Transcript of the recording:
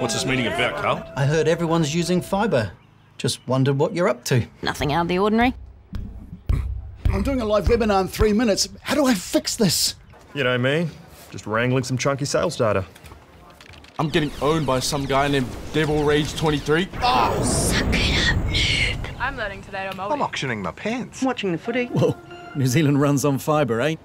What's this meeting about, Carl? I heard everyone's using fibre. Just wondered what you're up to. Nothing out of the ordinary. I'm doing a live webinar in three minutes. How do I fix this? You know me, just wrangling some chunky sales data. I'm getting owned by some guy named Devil Rage 23. I'm learning today on I'm auctioning my pants. Watching the footy. Well, New Zealand runs on fibre, eh?